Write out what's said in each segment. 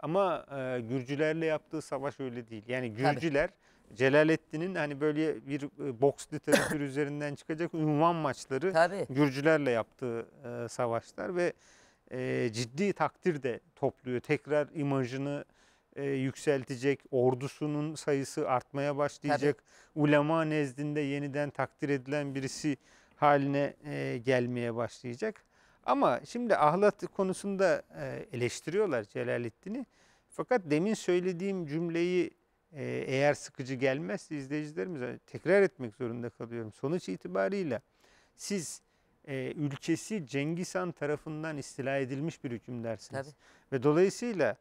Ama e, Gürcülerle yaptığı savaş öyle değil. Yani Gürcüler Celaleddin'in hani böyle bir e, boks literatürü üzerinden çıkacak ünvan maçları Tabii. Gürcülerle yaptığı e, savaşlar ve e, ciddi takdir de topluyor. Tekrar imajını e, yükseltecek, ordusunun sayısı artmaya başlayacak. Ulema nezdinde yeniden takdir edilen birisi haline e, gelmeye başlayacak. Ama şimdi ahlat konusunda e, eleştiriyorlar Celaleddin'i. Fakat demin söylediğim cümleyi e, eğer sıkıcı gelmezse izleyicilerimize tekrar etmek zorunda kalıyorum. Sonuç itibarıyla siz e, ülkesi Cengiz Han tarafından istila edilmiş bir hükümdarsınız. Tabii. Ve dolayısıyla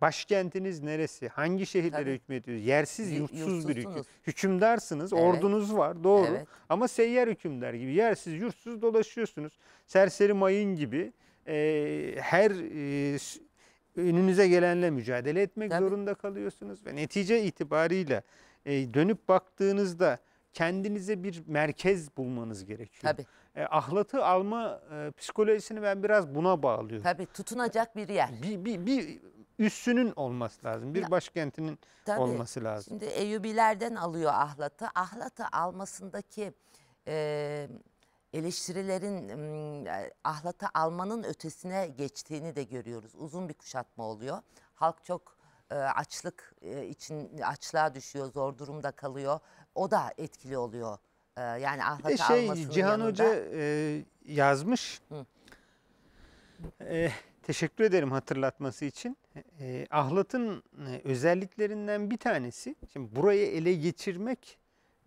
başkentiniz neresi? Hangi şehirlere Tabii. hükmediyor? Yersiz, yurtsuz bir hüküm. Hükümdarsınız, Evet. ordunuz var doğru. Evet. Ama seyyar hükümdar gibi yersiz, yurtsuz dolaşıyorsunuz. Serseri mayın gibi e, her e, önünüze gelenle mücadele etmek Tabii. zorunda kalıyorsunuz. Ve netice itibarıyla e, dönüp baktığınızda kendinize bir merkez bulmanız gerekiyor. Tabii. E, ahlatı alma e, psikolojisini ben biraz buna bağlıyorum. Tabii tutunacak bir yer. Bir, bir, bir üssünün olması lazım. Bir Ya, başkentinin Tabii. olması lazım. Şimdi Eyyubilerden alıyor ahlatı. Ahlatı almasındaki e, eleştirilerin m, e, ahlatı almanın ötesine geçtiğini de görüyoruz. Uzun bir kuşatma oluyor. Halk çok e, açlık e, için açlığa düşüyor, zor durumda kalıyor. O da etkili oluyor. E, yani Bir ahlatı de şey almasının Cihan yanında. Hoca e, yazmış. Hı. E, teşekkür ederim hatırlatması için. E, ahlatın e, özelliklerinden bir tanesi, şimdi burayı ele geçirmek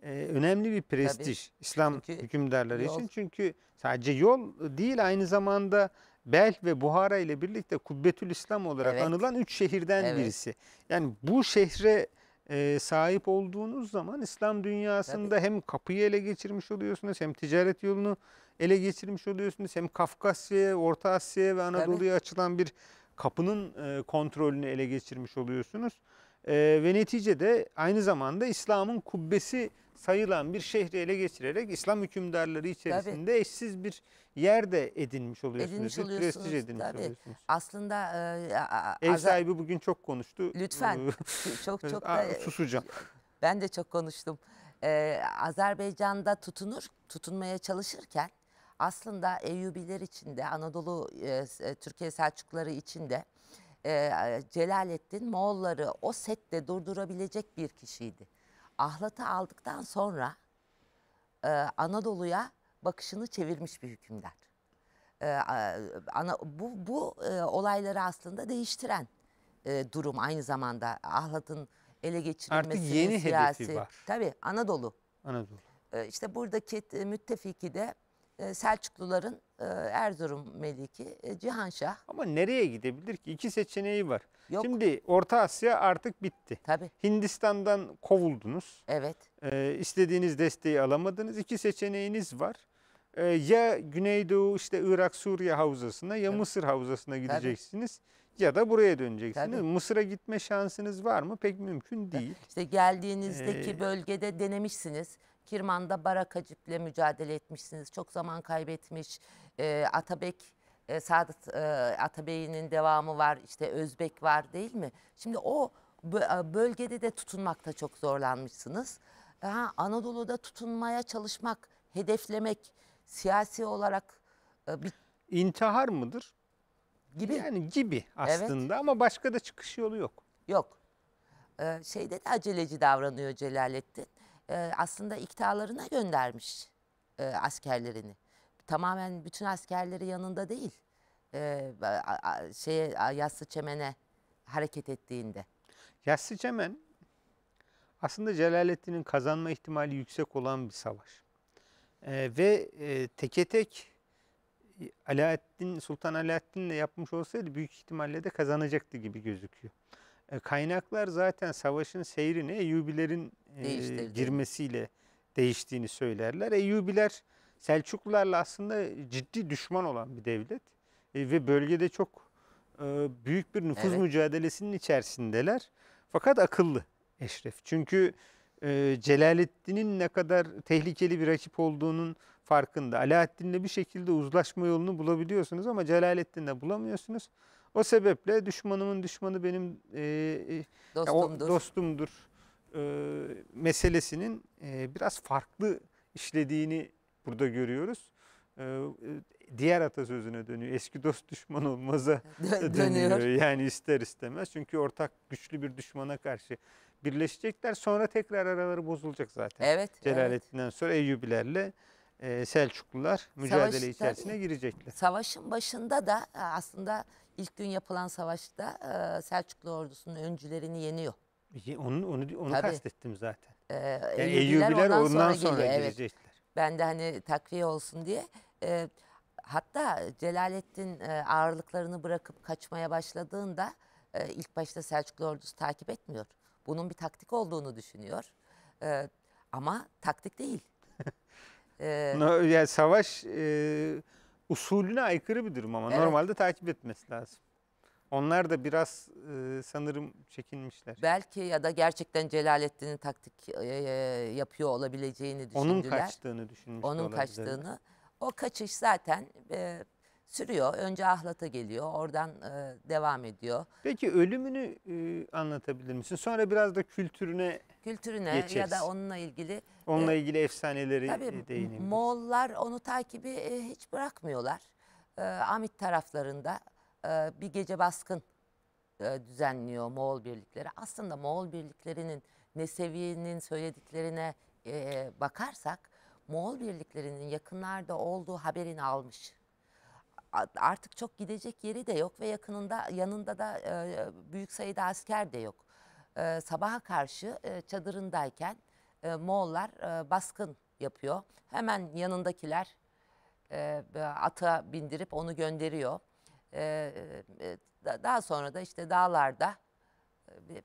e, önemli bir prestij İslam Çünkü hükümdarları yol. için. Çünkü sadece yol değil aynı zamanda Belh ve Buhara ile birlikte Kubbetül İslam olarak Evet. anılan üç şehirden Evet. birisi. Yani bu şehre e, sahip olduğunuz zaman İslam dünyasında hem kapıyı ele geçirmiş oluyorsunuz hem ticaret yolunu ele geçirmiş oluyorsunuz hem Kafkasya'ya, Orta Asya'ya ve Anadolu'ya açılan bir kapının e, kontrolünü ele geçirmiş oluyorsunuz. E, ve neticede aynı zamanda İslam'ın kubbesi sayılan bir şehri ele geçirerek İslam hükümdarları içerisinde eşsiz bir yer de edinmiş oluyorsunuz. Edinmiş bir oluyorsunuz, prestij edinmiş tabii. oluyorsunuz. aslında e, Ev sahibi bugün çok konuştu. Lütfen. Çok çok da susacağım. Ben de çok konuştum. Ee, Azerbaycan'da tutunur, tutunmaya çalışırken aslında Eyyubiler için de Anadolu e, Türkiye Selçukluları için de e, Celaleddin Moğolları o sette durdurabilecek bir kişiydi. Ahlat'ı aldıktan sonra e, Anadolu'ya bakışını çevirmiş bir hükümdar. E, ana, bu bu e, olayları aslında değiştiren e, durum aynı zamanda Ahlat'ın ele geçirilmesinin yeni hedefi siyasi. var. Tabii Anadolu. Anadolu. E, işte buradaki müttefiki de Selçukluların e, Erzurum Meliki e, Cihanşah. Ama nereye gidebilir ki? İki seçeneği var. Yok. Şimdi Orta Asya artık bitti. Tabii Hindistan'dan kovuldunuz. evet. Ee, istediğiniz desteği alamadınız. İki seçeneğiniz var. Ee, ya Güneydoğu işte Irak Suriye havzasına ya Tabii. Mısır havzasına gideceksiniz ya da buraya döneceksiniz. Tabii. Mısır'a gitme şansınız var mı? Pek mümkün değil. İşte geldiğinizdeki Ee, bölgede denemişsiniz. Kirman'da Barakacip'le mücadele etmişsiniz. Çok zaman kaybetmiş. Ee, Atabek, e, Sadık e, Atabey'in devamı var. İşte Özbek var değil mi? Şimdi o e, bölgede de tutunmakta çok zorlanmışsınız. Ha, Anadolu'da tutunmaya çalışmak, hedeflemek, siyasi olarak e, bir İntihar mıdır? gibi Yani gibi aslında ama başka da çıkış yolu yok. Yok. Ee, şeyde de aceleci davranıyor Celaleddin. Ee, aslında iktidarlarına göndermiş e, askerlerini. Tamamen bütün askerleri yanında değil. Ee, a- a- şeye a- Yassı Çemen'e hareket ettiğinde. Yassı Çemen aslında Celaleddin'in kazanma ihtimali yüksek olan bir savaş. Ee, ve e, teke tek e, Alaaddin, Sultan Alaaddin'le yapmış olsaydı büyük ihtimalle de kazanacaktı gibi gözüküyor. E, kaynaklar zaten savaşın seyrini Eyyubilerin e, girmesiyle değiştiğini söylerler. Eyyubiler Selçuklularla aslında ciddi düşman olan bir devlet E, ve bölgede çok e, büyük bir nüfuz Evet. mücadelesinin içerisindeler. Fakat akıllı Eşref. Çünkü e, Celaleddin'in ne kadar tehlikeli bir rakip olduğunun farkında. Alaaddin'le bir şekilde uzlaşma yolunu bulabiliyorsunuz ama Celaleddin'le bulamıyorsunuz. O sebeple düşmanımın düşmanı benim e, e, ya o Dostumdur. E, meselesinin e, biraz farklı işlediğini burada görüyoruz. E, e, diğer atasözüne dönüyor. Eski dost düşman olmaza Dö- dönüyor. dönüyor. Yani ister istemez. Çünkü ortak güçlü bir düşmana karşı birleşecekler. Sonra tekrar araları bozulacak zaten. Evet. evet. Celalettin'den sonra Eyyubilerle e, Selçuklular mücadele Savaşta- içerisine girecekler. Savaşın başında da e, aslında ilk gün yapılan savaşta Selçuklu ordusunun öncülerini yeniyor. Onu onu onu Tabii. kastettim zaten. E, Yani Eyyubiler Eyyubiler ondan, sonra, geliyor, evet. girecekler. Ben de hani takviye olsun diye. e, hatta Celalettin e, ağırlıklarını bırakıp kaçmaya başladığında e, ilk başta Selçuklu ordusu takip etmiyor. Bunun bir taktik olduğunu düşünüyor. E, ama taktik değil. E, No, yani savaş e, usulüne aykırı bir durum ama Evet. normalde takip etmesi lazım. Onlar da biraz e, sanırım çekinmişler. belki ya da gerçekten Celalettin'in taktik e, yapıyor olabileceğini düşündüler. Onun kaçtığını düşünmüş de Onun kaçtığını. O kaçış zaten e, sürüyor. Önce Ahlat'a geliyor. Oradan e, devam ediyor. Peki ölümünü e, anlatabilir misin? Sonra biraz da kültürüne, Kültürüne ya Geçeriz. da onunla ilgili onunla ilgili efsaneleri Tabii e, değinebiliriz. Moğollar onu takibi e, hiç bırakmıyorlar. E, Amit taraflarında e, bir gece baskın e, düzenliyor Moğol birlikleri. Aslında Moğol birliklerinin Nesevi'nin söylediklerine e, bakarsak Moğol birliklerinin yakınlarda olduğu haberini almış. Artık çok gidecek yeri de yok ve yakınında yanında da büyük sayıda asker de yok. Sabaha karşı e, çadırındayken Moğollar baskın yapıyor. Hemen yanındakiler ata bindirip onu gönderiyor. E, e, da- daha sonra da işte dağlarda e,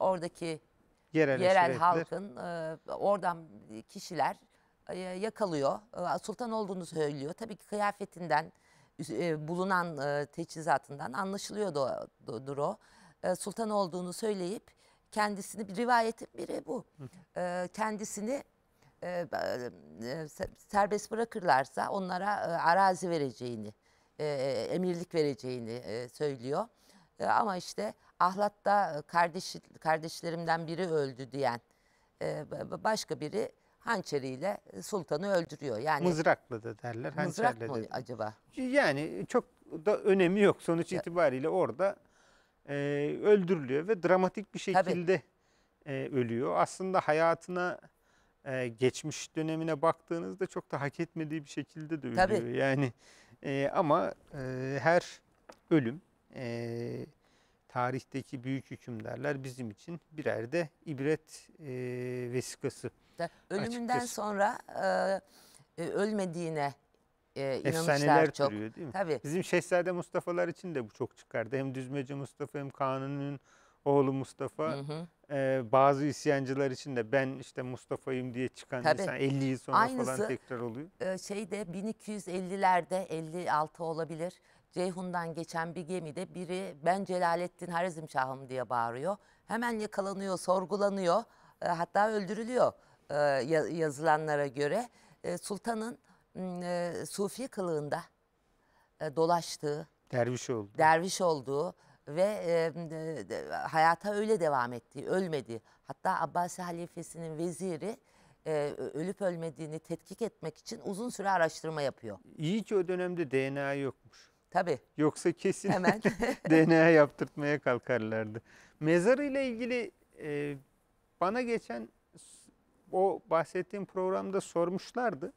oradaki Yerel, yerel halkın e, oradan kişiler e, yakalıyor. E, sultan olduğunu söylüyor. Tabii ki kıyafetinden e, bulunan e, teçhizatından anlaşılıyordu dur o. E, sultan olduğunu söyleyip kendisini bir rivayetin biri bu. E, kendisini e, se- serbest bırakırlarsa onlara e, arazi vereceğini, e, emirlik vereceğini e, söylüyor. E, ama işte Ahlat'ta e, kardeş, kardeşlerimden biri öldü diyen e, ba- ba- başka biri hançeriyle sultanı öldürüyor. Yani Mızrakla da derler. mızrak hançerle mı de. acaba? Yani çok da önemi yok. Sonuç itibariyle orada e, öldürülüyor ve dramatik bir Tabii. şekilde e, ölüyor. Aslında hayatına e, geçmiş dönemine baktığınızda çok da hak etmediği bir şekilde de ölüyor. Tabii. Yani e, ama e, her ölüm e, tarihteki büyük hükümdarlar bizim için birer de ibret e, vesikası. Ölümünden Açıkçası. sonra e, e, ölmediğine e, inanmışlar Efsaneler çok. türüyor değil mi? Tabii. Bizim Şehzade Mustafa'lar için de bu çok çıkardı. Hem Düzmece Mustafa hem Kanuni'nin oğlu Mustafa. Hı hı. Ee, bazı isyancılar için de ben işte Mustafa'yım diye çıkan Tabii. insan 50 yıl sonra Aynısı- falan tekrar oluyor. e, şeyde 1250'lerde 56 olabilir. Ceyhun'dan geçen bir gemide biri ben Celalettin Harizmşah'ım diye bağırıyor. Hemen yakalanıyor, sorgulanıyor. e, hatta öldürülüyor e, ya- yazılanlara göre. E, sultanın e, Sufi kılığında e, dolaştığı, Derviş oldu. derviş olduğu ve e, de- de- hayata öyle devam ettiği, ölmediği. Hatta Abbasi halifesinin veziri e, ölüp ölmediğini tetkik etmek için uzun süre araştırma yapıyor. İyi ki o dönemde DNA yokmuş. Tabii Yoksa kesin hemen DNA yaptırtmaya kalkarlardı. Mezarıyla ilgili e, bana geçen o bahsettiğim programda sormuşlardı.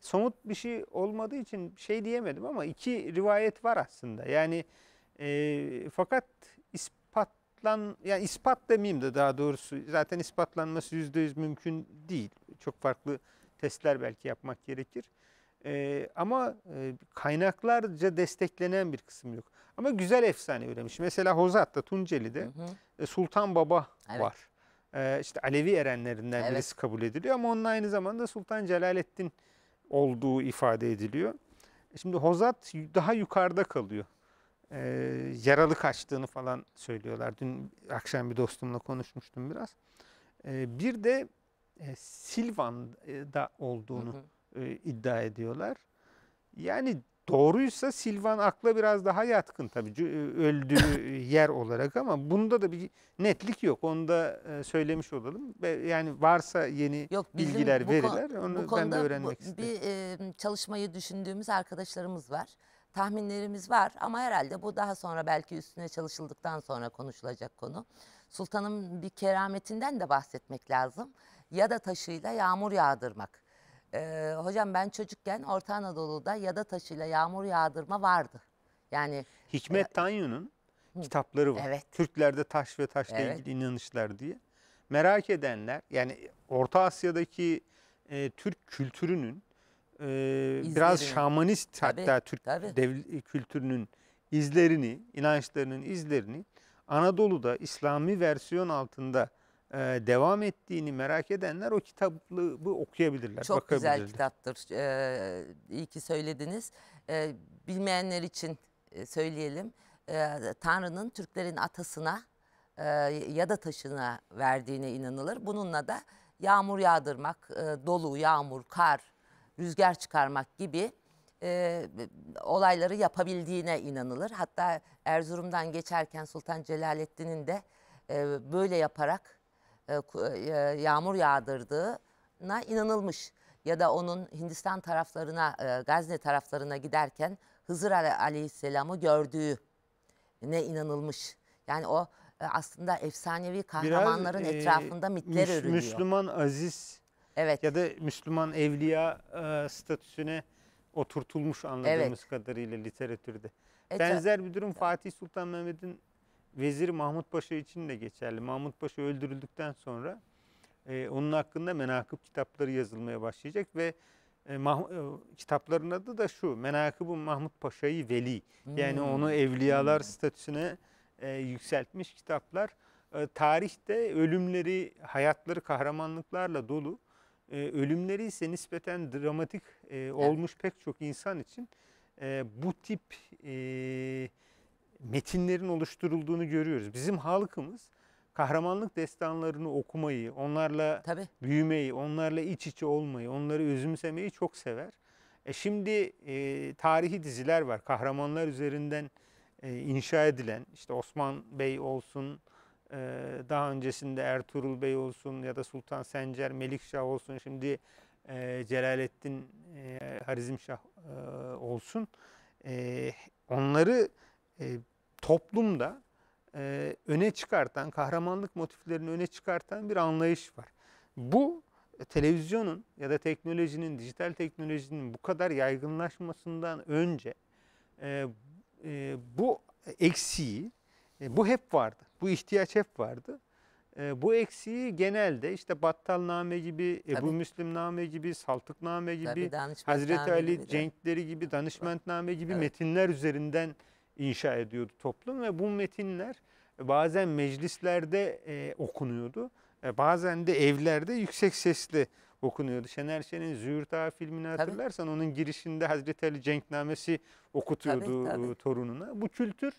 Somut bir şey olmadığı için şey diyemedim ama iki rivayet var aslında. Yani e, fakat ispatlan yani ispat demeyeyim de daha doğrusu zaten ispatlanması yüzde yüz mümkün değil. Çok farklı testler belki yapmak gerekir. E, ama e, kaynaklarca desteklenen bir kısım yok. Ama güzel efsane üremiş. Mesela Hozat'ta Tunceli'de Hı hı. e, Sultan Baba Evet. var. E, işte Alevi erenlerinden Evet. birisi kabul ediliyor ama onun aynı zamanda Sultan Celaleddin olduğu ifade ediliyor. Şimdi Hozat daha yukarıda kalıyor. E, yaralı kaçtığını falan söylüyorlar. Dün akşam bir dostumla konuşmuştum biraz. E, bir de e, Silvan'da olduğunu Hı hı. e, iddia ediyorlar. Yani doğruysa Silvan akla biraz daha yatkın tabii c- öldüğü yer olarak ama bunda da bir netlik yok. Onu da e, söylemiş olalım. Yani varsa yeni Yok bilgiler, veriler onu bu ben de konuda bu- öğrenmek isterim. bir e, çalışmayı düşündüğümüz arkadaşlarımız var. Tahminlerimiz var ama herhalde bu daha sonra belki üstüne çalışıldıktan sonra konuşulacak konu. Sultanın bir kerametinden de bahsetmek lazım. Yada taşıyla yağmur yağdırmak. Ee, hocam ben çocukken Orta Anadolu'da yada taşıyla yağmur yağdırma vardı. Yani Hikmet Tanyu'nun kitapları var. Evet. Türklerde taş ve taşla Evet. ilgili inanışlar diye. Merak edenler yani Orta Asya'daki e, Türk kültürünün e, biraz şamanist Tabii, hatta Türk tabii. dev- kültürünün izlerini, inançlarının izlerini Anadolu'da İslami versiyon altında e, devam ettiğini merak edenler o kitabı okuyabilirler, Çok güzel kitaptır. Ee, iyi ki söylediniz. Ee, bilmeyenler için söyleyelim. Ee, Tanrı'nın Türklerin atasına e, ya da taşına verdiğine inanılır. Bununla da yağmur yağdırmak, e, dolu, yağmur, kar, rüzgar çıkarmak gibi e, olayları yapabildiğine inanılır. Hatta Erzurum'dan geçerken Sultan Celaleddin'in de e, böyle yaparak e, e, yağmur yağdırdığına inanılmış. Ya da onun Hindistan taraflarına, e, Gazne taraflarına giderken Hızır Ale- Aleyhisselam'ı gördüğü ne inanılmış. Yani o e, aslında efsanevi Biraz, kahramanların e, etrafında mitler Müs- örülüyor. Müslüman aziz Evet. ya da Müslüman evliya e, statüsüne oturtulmuş anladığımız kadarıyla literatürde. E, Benzer bir durum Fatih Sultan Mehmet'in veziri Mahmut Paşa için de geçerli. Mahmut Paşa öldürüldükten sonra e, onun hakkında menakıb kitapları yazılmaya başlayacak ve e, Mah- e, kitapların adı da şu. Menakıb-ı Mahmut Paşa'yı Veli. Yani Hmm. onu evliyalar statüsüne e, yükseltmiş kitaplar. E, tarihte ölümleri, hayatları kahramanlıklarla dolu. E, ölümleri ise nispeten dramatik e, olmuş pek çok insan için e, bu tip e, metinlerin oluşturulduğunu görüyoruz. Bizim halkımız kahramanlık destanlarını okumayı, onlarla Tabii. büyümeyi, onlarla iç içe olmayı, onları özümsemeyi çok sever. E şimdi e, tarihi diziler var. Kahramanlar üzerinden e, inşa edilen, işte Osman Bey olsun, daha öncesinde Ertuğrul Bey olsun ya da Sultan Sencer, Melikşah olsun, şimdi e, Celalettin e, Harizmşah olsun. Onları toplumda öne çıkartan, kahramanlık motiflerini öne çıkartan bir anlayış var. Bu televizyonun ya da teknolojinin, dijital teknolojinin bu kadar yaygınlaşmasından önce bu eksiği, e, bu hep vardı. Bu ihtiyaç hep vardı. E, bu eksiği genelde işte Battalname gibi, Ebu Tabii. Müslimname gibi, Saltıkname gibi, Tabii Hazreti Ali gibi. Cenkleri gibi, Danışmentname gibi Evet. metinler üzerinden inşa ediyordu toplum ve bu metinler bazen meclislerde e, okunuyordu. E, bazen de evlerde yüksek sesle okunuyordu. Şener Şen'in Züğürt Ağa filmini hatırlarsan onun girişinde Hazreti Ali Cenknamesi okutuyordu Tabii, tabii. torununa. Bu kültür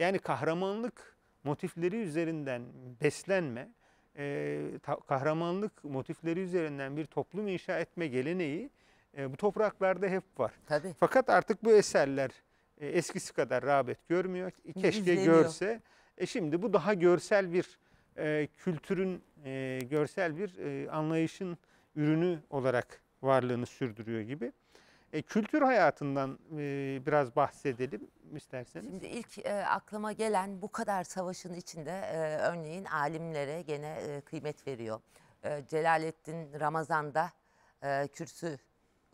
yani kahramanlık motifleri üzerinden beslenme, e, kahramanlık motifleri üzerinden bir toplum inşa etme geleneği e, bu topraklarda hep var. Tabii. Fakat artık bu eserler e, eskisi kadar rağbet görmüyor. Keşke İzleniyor. görse. E şimdi bu daha görsel bir e, kültürün, e, görsel bir e, anlayışın ürünü olarak varlığını sürdürüyor gibi. E, kültür hayatından e, biraz bahsedelim isterseniz. Şimdi ilk e, aklıma gelen bu kadar savaşın içinde e, örneğin alimlere gene e, kıymet veriyor. E, Celalettin Ramazan'da e, kürsü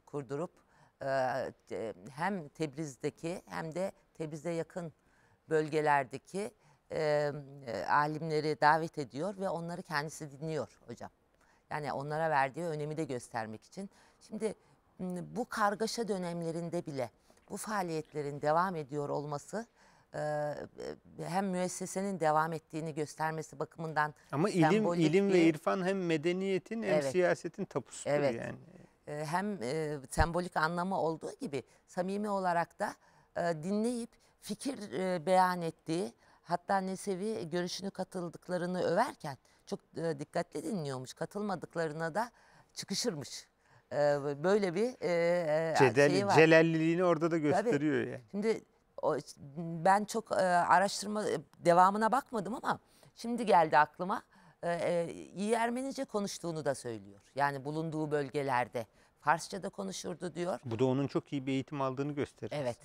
kurdurup e, hem Tebriz'deki hem de Tebriz'e yakın bölgelerdeki e, e, alimleri davet ediyor ve onları kendisi dinliyor hocam. Yani onlara verdiği önemi de göstermek için. Şimdi bu kargaşa dönemlerinde bile bu faaliyetlerin devam ediyor olması e, e, hem müessesenin devam ettiğini göstermesi bakımından Ama ilim, ilim ve bir- irfan hem medeniyetin hem Evet. siyasetin tapusudur Evet. yani. e, hem e, sembolik anlamı olduğu gibi samimi olarak da e, dinleyip fikir e, beyan ettiği hatta Nesevi görüşünü katıldıklarını överken çok e, dikkatli dinliyormuş katılmadıklarına da çıkışırmış. E, böyle bir e, e, Cedel, şeyi var. celalliliğini orada da gösteriyor yani. Şimdi o, ben çok e, araştırma devamına bakmadım ama şimdi geldi aklıma. E, iyi Ermenice konuştuğunu da söylüyor. Yani bulunduğu bölgelerde. Farsça da konuşurdu diyor. Bu da onun çok iyi bir eğitim aldığını gösterir. Evet.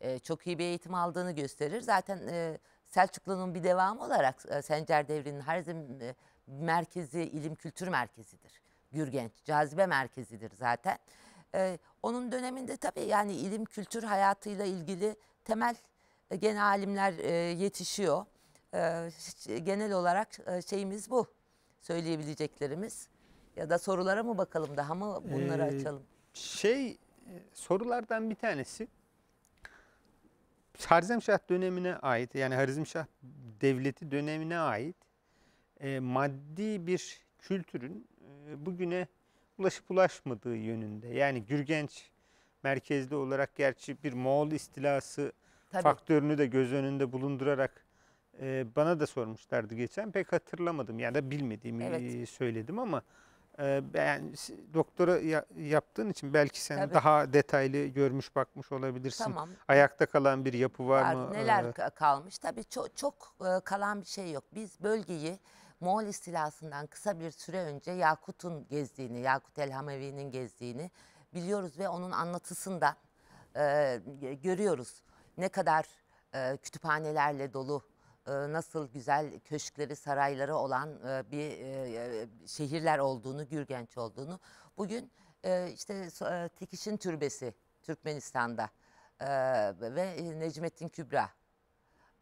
E, çok iyi bir eğitim aldığını gösterir. Zaten e, Selçuklu'nun bir devamı olarak e, Sencer Devri'nin Harizm e, merkezi, ilim kültür merkezidir. Gürgenç, cazibe merkezidir zaten. E, onun döneminde tabii yani ilim kültür hayatıyla ilgili temel e, gene alimler e, yetişiyor. E, ş- genel olarak e, şeyimiz bu. Söyleyebileceklerimiz. Ya da sorulara mı bakalım daha mı bunları Ee, açalım? Şey e, sorulardan bir tanesi Harizmşah dönemine ait yani Harizmşah devleti dönemine ait e, maddi bir kültürün e, bugüne ulaşıp ulaşmadığı yönünde. Yani Gürgenç merkezli olarak gerçi bir Moğol istilası Tabii. faktörünü de göz önünde bulundurarak e, bana da sormuşlardı geçen. Pek hatırlamadım ya da bilmediğimi Evet. e, söyledim ama e, ben doktora ya- yaptığın için belki sen Tabii. daha detaylı görmüş bakmış olabilirsin. Tamam. Ayakta kalan bir yapı var, Var, mı? Neler Ee, ka- kalmış? Tabii çok, çok e, kalan bir şey yok. Biz bölgeyi Moğol istilasından kısa bir süre önce Yakut'un gezdiğini, Yakut el Hamevi'nin gezdiğini biliyoruz ve onun anlatısından e, görüyoruz. Ne kadar e, kütüphanelerle dolu, e, nasıl güzel köşkleri, sarayları olan e, bir e, e, şehirler olduğunu, Gürgenç olduğunu. Bugün e, işte e, Tikiş'in türbesi Türkmenistan'da e, ve Necmettin Kübra.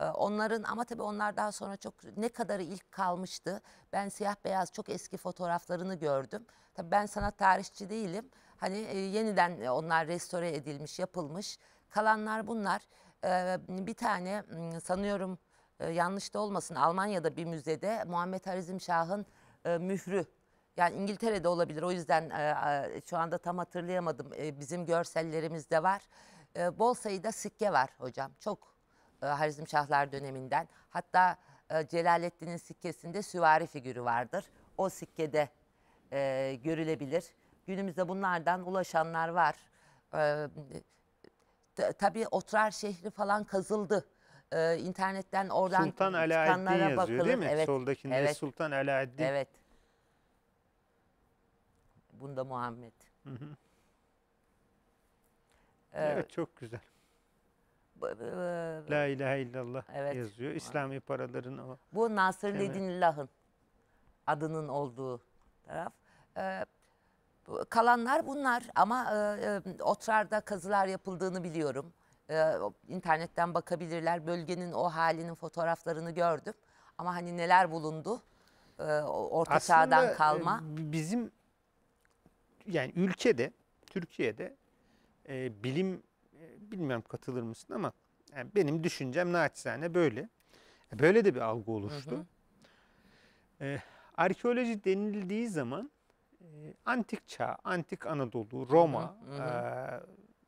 E, Onların ama tabii onlar daha sonra çok ne kadarı ilk kalmıştı. Ben siyah beyaz çok eski fotoğraflarını gördüm. Tabii ben sanat tarihçi değilim. Hani e, yeniden e, onlar restore edilmiş, yapılmış. Kalanlar bunlar. E, bir tane sanıyorum e, yanlış da olmasın Almanya'da bir müzede Muhammed Harizm Şah'ın mührü yani İngiltere'de olabilir. O yüzden şu anda tam hatırlayamadım. Bizim görsellerimizde var. Bol sayıda sikke var hocam. Çok e, Harizmşahlar döneminden. Hatta e, Celaleddin'in sikkesinde süvari figürü vardır. O sikkede e, görülebilir. Günümüzde bunlardan ulaşanlar var. E, tabii Otrar şehri falan kazıldı. E, internetten oradan Sultan Alaaddin yazıyor değil bakılır. mi? Evet, Soldakinde evet. Sultan Alaaddin. Evet. Bunda Muhammed. Hı hı. Ee, Evet çok güzel. La ilahe illallah Evet. yazıyor. İslami paraların o. Bu Nasır Evet. Ledinillah'ın adının olduğu taraf. Ee, kalanlar bunlar ama e, e, Otrar'da kazılar yapıldığını biliyorum. Ee, internetten bakabilirler. Bölgenin o halinin fotoğraflarını gördüm. Ama hani neler bulundu? Ee, Orta Aslında Çağ'dan e, kalma. bizim yani ülkede Türkiye'de e, bilim bilmiyorum katılır mısın ama yani benim düşüncem naçizane böyle. E, Böyle de bir algı oluştu. hı. E, arkeoloji denildiği zaman e, antik çağ, antik Anadolu, Roma, hı e,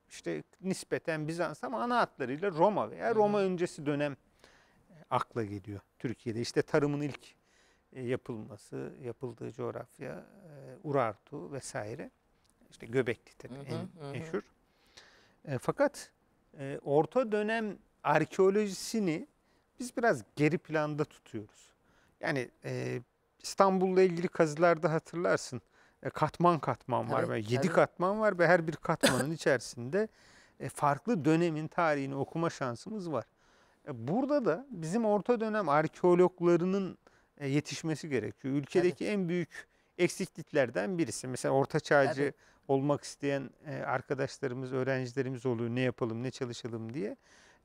işte nispeten Bizans ama ana hatlarıyla Roma veya Roma öncesi dönem e, akla geliyor Türkiye'de. İşte tarımın ilk e, yapılması, yapıldığı coğrafya, Urartu vesaire. İşte Göbekli tabii Hı hı, en hı hı. meşhur. E, fakat e, orta dönem arkeolojisini biz biraz geri planda tutuyoruz. Yani e, İstanbul'la ilgili kazılarda hatırlarsın. e, katman katman var. Ve Yedi tabii. katman var ve her bir katmanın içerisinde e, farklı dönemin tarihini okuma şansımız var. E, Burada da bizim orta dönem arkeologlarının e, yetişmesi gerekiyor. Ülkedeki en büyük eksikliklerden birisi. Mesela orta çağcı Tabii. Olmak isteyen e, arkadaşlarımız, öğrencilerimiz oluyor. Ne yapalım, ne çalışalım diye.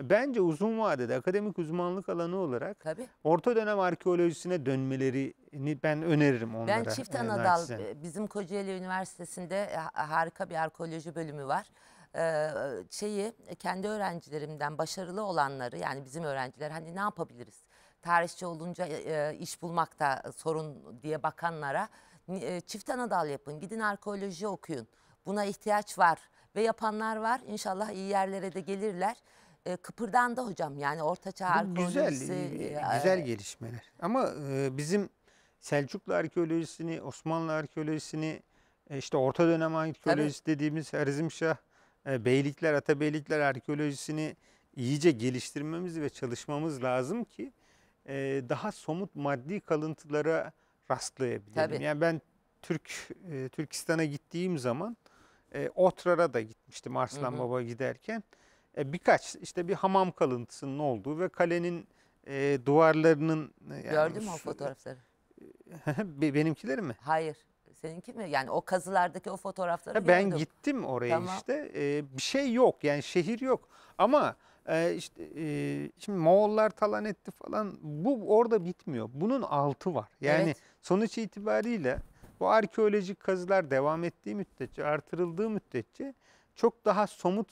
Bence uzun vadede akademik uzmanlık alanı olarak Tabii. orta dönem arkeolojisine dönmelerini ben öneririm onlara. Ben Çift e, Anadal naçizane. e, bizim Kocaeli Üniversitesi'nde ha- harika bir arkeoloji bölümü var. Şeyi kendi öğrencilerimden başarılı olanları yani bizim öğrenciler hani ne yapabiliriz? Tarihçi olunca iş bulmakta sorun diye bakanlara e, çift anadal yapın, gidin arkeoloji okuyun. Buna ihtiyaç var ve yapanlar var. İnşallah iyi yerlere de gelirler. E, kıpırdandı hocam yani ortaçağ güzel, arkeolojisi. e, e, güzel gelişmeler. Ama e, bizim Selçuklu arkeolojisini, Osmanlı arkeolojisini e, işte orta dönem arkeolojisi dediğimiz Harizmşah, e, beylikler, atabeylikler arkeolojisini iyice geliştirmemiz ve çalışmamız lazım ki daha somut maddi kalıntılara rastlayabilelim. Tabii. Yani ben Türk e, Türkistan'a gittiğim zaman e, Otrar'a da gitmiştim Arslan Hı hı. Baba giderken. E, birkaç işte bir hamam kalıntısının olduğu ve kalenin e, duvarlarının e, yani Gördün mü o fotoğrafları? Be- Benimkileri mi? Hayır. Seninki mi? Yani o kazılardaki o fotoğrafları Ha, ben gördüm. gittim oraya Tamam. işte. Ee, bir şey yok yani şehir yok. Ama e, işte e, şimdi Moğollar talan etti falan. Bu orada bitmiyor. Bunun altı var. Yani Evet. Sonuç itibariyle bu arkeolojik kazılar devam ettiği müddetçe, artırıldığı müddetçe çok daha somut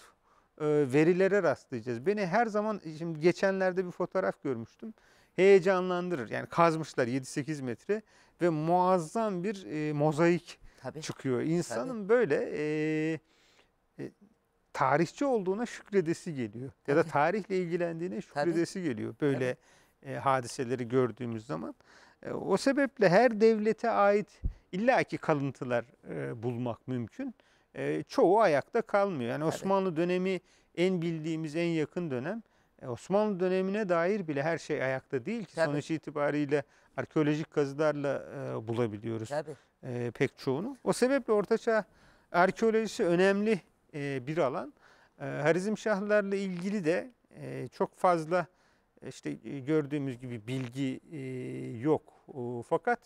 e, verilere rastlayacağız. Beni her zaman şimdi geçenlerde bir fotoğraf görmüştüm. Heyecanlandırır. Yani kazmışlar 7-8 metre ve muazzam bir e, mozaik Tabii. çıkıyor. İnsanın böyle e, e, tarihçi olduğuna şükredesi geliyor. Ya da Tabii. tarihle ilgilendiğine şükredesi geliyor. Böyle e, hadiseleri gördüğümüz zaman. E, o sebeple her devlete ait illaki kalıntılar e, bulmak mümkün. E, çoğu ayakta kalmıyor. Yani Osmanlı dönemi en bildiğimiz en yakın dönem. Osmanlı dönemine dair bile her şey ayakta değil ki Tabii. sonuç itibariyle arkeolojik kazılarla e, bulabiliyoruz Tabii. e, pek çoğunu. O sebeple Ortaçağ arkeolojisi önemli e, bir alan. E, Harizmşahlarla ilgili de e, çok fazla işte gördüğümüz gibi bilgi e, yok. O, fakat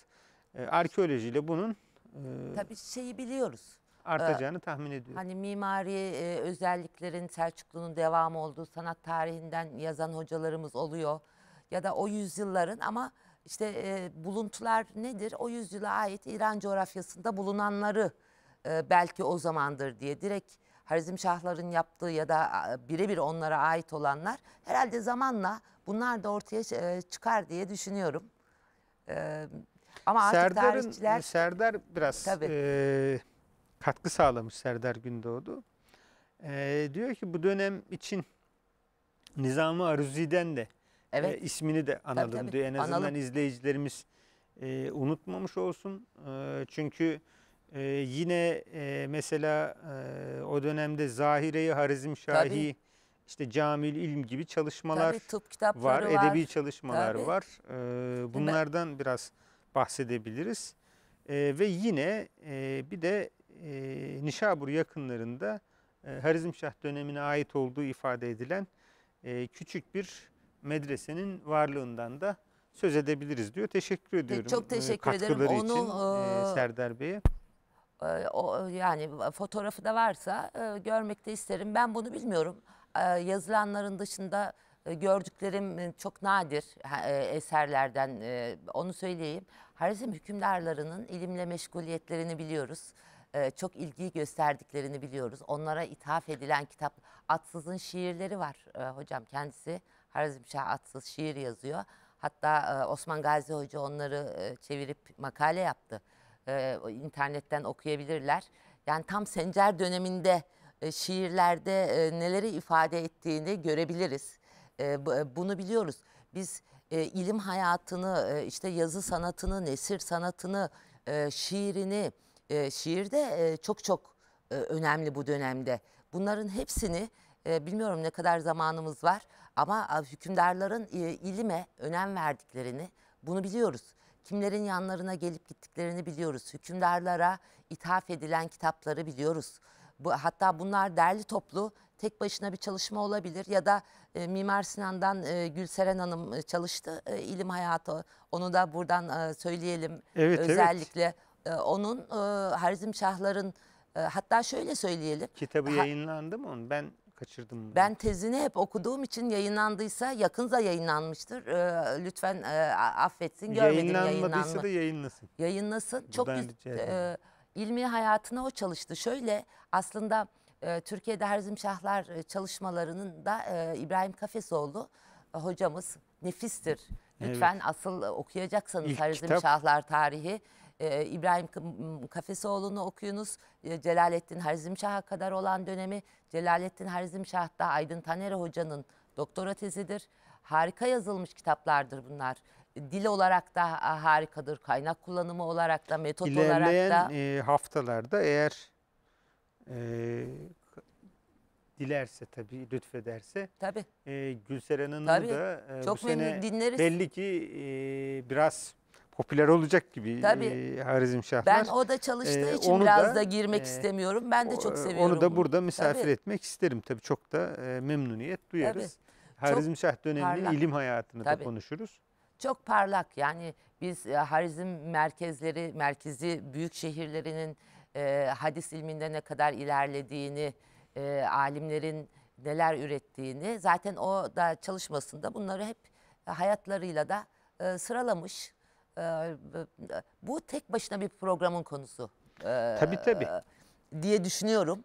e, arkeolojiyle bunun e, Tabii şeyi biliyoruz. artacağını tahmin ediyorum. Hani mimari e, özelliklerin Selçuklu'nun devamı olduğu sanat tarihinden yazan hocalarımız oluyor. Ya da o yüzyılların ama işte e, buluntular nedir? O yüzyıla ait İran coğrafyasında bulunanları e, belki o zamandır diye direkt Harizmşahların yaptığı ya da birebir onlara ait olanlar herhalde zamanla bunlar da ortaya e, çıkar diye düşünüyorum. E, ama artık Serdar'ın tarihçiler Serdar biraz Tabii. e, katkı sağlamış Serdar Gündoğdu. E, diyor ki bu dönem için Nizami Aruzi'den de evet e, ismini de analım tabii. diyor. En azından Analım. izleyicilerimiz e, unutmamış olsun. E, çünkü e, yine e, mesela e, o dönemde Zahire-i Harizmşahi, Tabii. İşte Camil İlm gibi çalışmalar tabii tıp kitapları var, var. edebi çalışmalar Tabii. var. Ee, bunlardan biraz bahsedebiliriz. Ee, ve yine e, bir de e, Nişabur yakınlarında e, Harizmşah dönemine ait olduğu ifade edilen e, küçük bir medresenin varlığından da söz edebiliriz diyor. Teşekkür ediyorum. çok e, teşekkür ederim. katkıları Onu, için e, e, Serdar Bey'e. Ee, o yani fotoğrafı da varsa e, görmek de isterim. Ben bunu bilmiyorum. Ee, yazılanların dışında e, gördüklerim e, çok nadir e, eserlerden e, onu söyleyeyim. Harizm hükümdarlarının ilimle meşguliyetlerini biliyoruz. Çok ilgi gösterdiklerini biliyoruz. Onlara ithaf edilen kitap Atsız'ın şiirleri var e, hocam kendisi. Harizmşah Atsız şiir yazıyor. Hatta e, Osman Gazi Hoca onları e, çevirip makale yaptı e, internetten okuyabilirler. Yani tam Sencer döneminde e, şiirlerde e, neleri ifade ettiğini görebiliriz. E, bu- bunu biliyoruz. Biz ilim hayatını, işte yazı sanatını, nesir sanatını, şiirini, e, çok çok önemli bu dönemde. Bunların hepsini bilmiyorum ne kadar zamanımız var ama hükümdarların ilime önem verdiklerini bunu biliyoruz. Kimlerin yanlarına gelip gittiklerini biliyoruz. Hükümdarlara ithaf edilen kitapları biliyoruz. Bu, hatta bunlar derli toplu tek başına bir çalışma olabilir ya da e, Mimar Sinan'dan e, Gülseren Hanım e, çalıştı e, ilim hayatı. Onu da buradan e, söyleyelim Evet, evet. özellikle. E, onun e, Harizmşahların e, hatta şöyle söyleyelim. Kitabı yayınlandı mı onu? Ben kaçırdım. bunu. Ben tezini hep okuduğum için yayınlandıysa yakınza yayınlanmıştır. E, lütfen e, affetsin görmedim Yayınlanmadıysa yayınlanma. da yayınlasın. Yayınlasın. Çok Buradan ederim. e, ilmi hayatına o çalıştı. Şöyle aslında e, Türkiye'de Harizmşahlar e, çalışmalarının da e, İbrahim Kafesoğlu e, hocamız nefistir. Lütfen asıl e, okuyacaksanız İlk Harizmşahlar tarihi e, İbrahim Kafesoğlu'nu okuyunuz. E, Celalettin Harizmşah'a kadar olan dönemi Celalettin Harizmşah da Aydın Taner Hoca'nın doktora tezidir. Harika yazılmış kitaplardır bunlar. dil olarak da harikadır, kaynak kullanımı olarak da, metot olarak İlerleyen da. e, haftalarda eğer e, dilerse tabii lütfederse Tabii. e, Gülseren Hanım'ı Tabii, da e, bu Çok memnun sene dinleriz. belli ki e, biraz popüler olacak gibi Tabii. e, Harizmşahlar. Ben o da çalıştığı Ee, için onu biraz da, da, girmek e, istemiyorum. Ben de çok seviyorum. Onu da burada misafir Tabii. etmek isterim. Tabii çok da e, memnuniyet duyarız. Çok Harizmşah döneminin parlak. ilim hayatını da Tabii. konuşuruz. Çok parlak yani biz e, Harizm merkezleri, merkezi büyük şehirlerinin e, hadis ilminde ne kadar ilerlediğini, e, alimlerin neler ürettiğini zaten o da çalışmasında bunları hep hayatlarıyla da e, sıralamış. E, bu tek başına bir programın konusu. e, Tabii, tabii. diye düşünüyorum.